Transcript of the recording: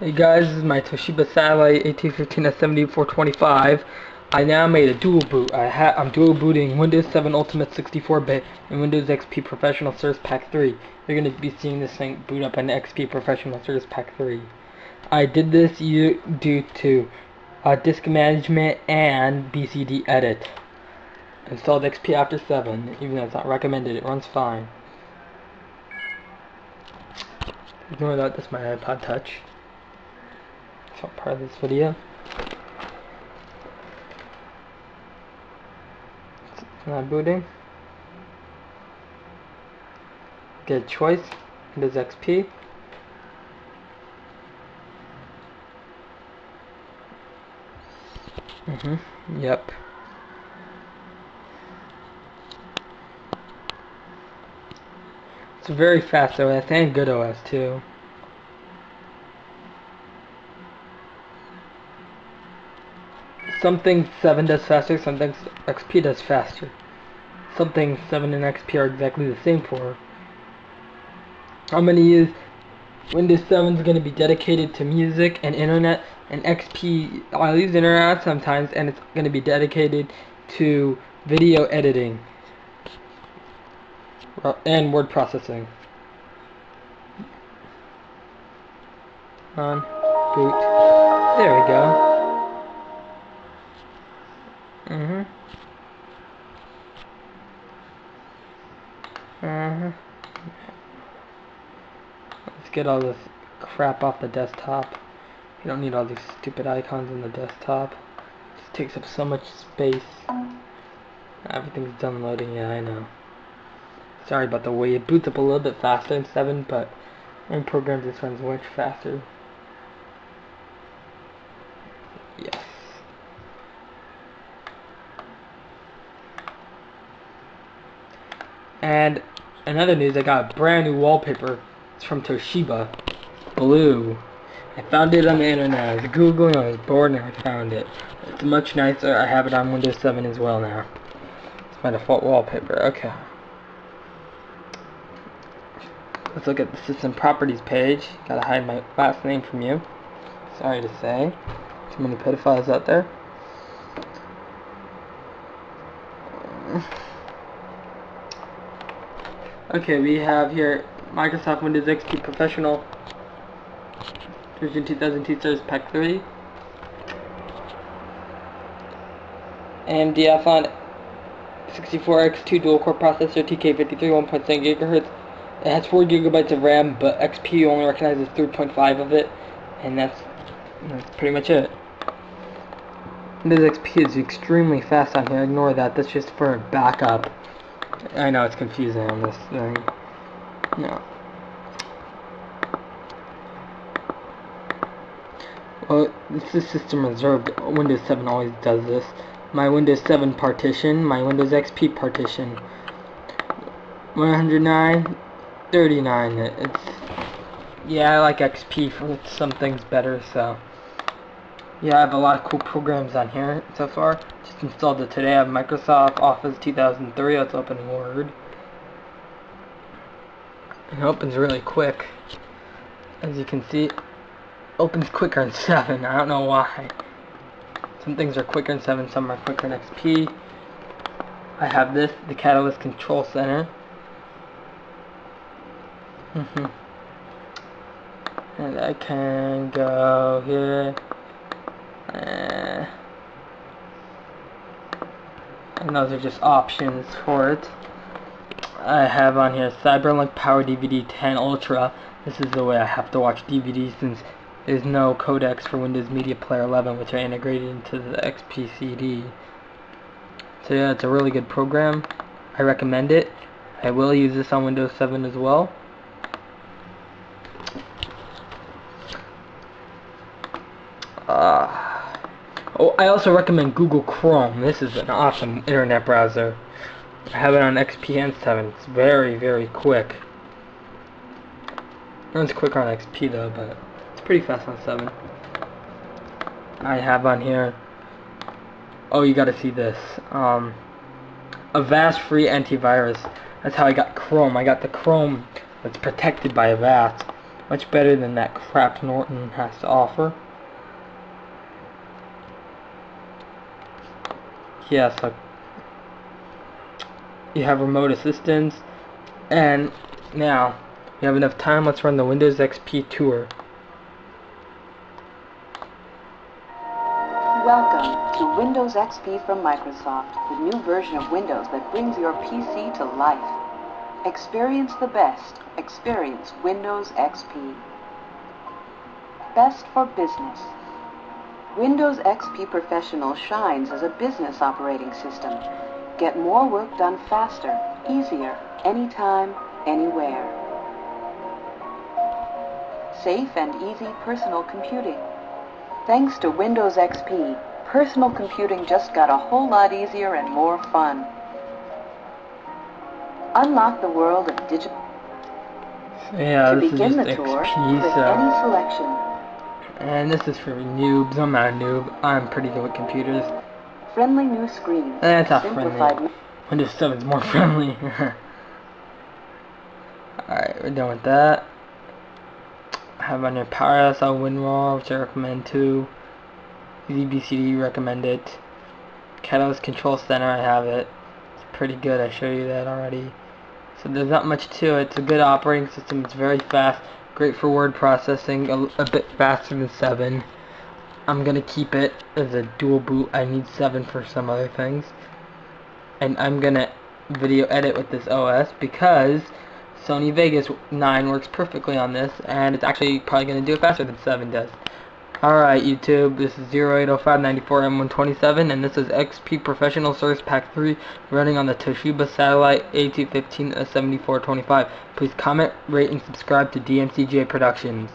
Hey guys, this is my Toshiba Satellite A215S7425. I now made a dual boot. I ha I'm dual booting Windows 7 Ultimate 64-bit and Windows XP Professional Service Pack 3. You're going to be seeing this thing boot up on XP Professional Service Pack 3. I did this due to uh, disk management and BCD edit. Installed XP after 7, even though it's not recommended, it runs fine. Ignore that, that's my iPod Touch. Not part of this video. It's not booting. Get choice. Windows XP. Mm-hmm. Yep. It's very fast OS and good OS too. Something 7 does faster, something XP does faster. Something 7 and XP are exactly the same for. How many years Windows 7 is going to be dedicated to music and internet, and XP, I use internet sometimes, and it's going to be dedicated to video editing and word processing. On boot. There we go. Mm-hmm. Uh-huh. Let's get all this crap off the desktop. You don't need all these stupid icons on the desktop. It just takes up so much space. Everything's done loading, yeah, I know. Sorry about the way it boots up a little bit faster in 7, but in programs this runs much faster. Yes. And another news, I got a brand new wallpaper. It's from Toshiba. Blue. I found it on the internet. I was googling, I was bored, and I found it. It's much nicer. I have it on Windows 7 as well now. It's my default wallpaper. Okay. Let's look at the system properties page. Gotta hide my last name from you. Sorry to say. Too many pedophiles out there. Okay, we have here Microsoft Windows XP Professional version 2002 Service Pack 3. AMD Athlon 64X2 dual core processor TK53 1.7 GHz. It has 4 gigabytes of RAM, but XP only recognizes 3.5 of it, and that's that's pretty much it. Windows XP is extremely fast on here. Ignore that. That's just for backup. I know it's confusing on this thing. No. Well, this is system reserved. Windows 7 always does this. My Windows 7 partition, my Windows XP partition. 109, 39. It's yeah, I like XP for some things better. So yeah, I have a lot of cool programs on here so far. Just installed it today. I have Microsoft Office 2003. Let's open Word. It opens really quick. As you can see, opens quicker in 7. I don't know why. Some things are quicker in 7, some are quicker in XP. I have this, the Catalyst Control Center. And I can go here. Uh, and those are just options for it. I have on here Cyberlink Power DVD 10 Ultra. This is the way I have to watch DVDs since there's no codecs for Windows Media Player 11 which are integrated into the XP CD. So yeah, it's a really good program. I recommend it. I will use this on Windows 7 as well. Uh, Oh, I also recommend Google Chrome. This is an awesome internet browser. I have it on XP and 7. It's very, very quick. Runs quicker on XP though, but it's pretty fast on 7. I have on here. Oh, you gotta see this. Um, Avast free antivirus. That's how I got Chrome. I got the Chrome that's protected by Avast. Much better than that crap Norton has to offer. Yeah, so you have remote assistance, and now we have enough time. Let's run the Windows XP tour. Welcome to Windows XP from Microsoft, the new version of Windows that brings your PC to life. Experience the best. Experience Windows XP. Best for business. Windows XP Professional shines as a business operating system. Get more work done faster, easier, anytime, anywhere. Safe and easy personal computing. Thanks to Windows XP, personal computing just got a whole lot easier and more fun. Unlock the world of digital. Yeah, to this begin is the tour, XP, click so. any selection. And this is for noobs. I'm not a noob. I'm pretty good with computers. Friendly new screen. Eh, that's not Simplified friendly. Windows 7 is more friendly. Alright, we're done with that. I have on your PowerSL WinRAR, which I recommend too. EasyBCD recommend it. Catalyst Control Center, I have it. It's pretty good, I showed you that already. So there's not much to it. It's a good operating system. It's very fast. Great for word processing. A, a bit faster than 7. I'm going to keep it as a dual boot. I need 7 for some other things. And I'm going to video edit with this OS because Sony Vegas 9 works perfectly on this. And it's actually probably going to do it faster than 7 does. Alright YouTube, this is 080594M127 and this is XP Professional Service Pack 3 running on the Toshiba Satellite A215 S7425. Please comment, rate, and subscribe to DMCJ Productions.